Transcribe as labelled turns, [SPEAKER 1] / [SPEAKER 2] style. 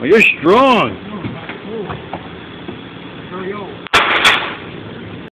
[SPEAKER 1] Well, you're strong.